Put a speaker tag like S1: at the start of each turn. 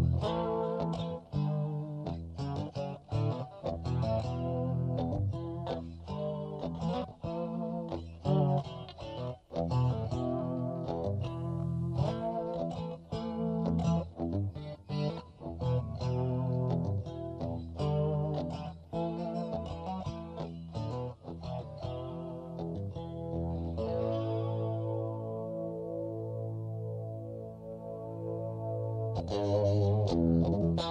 S1: Bye. Thank you.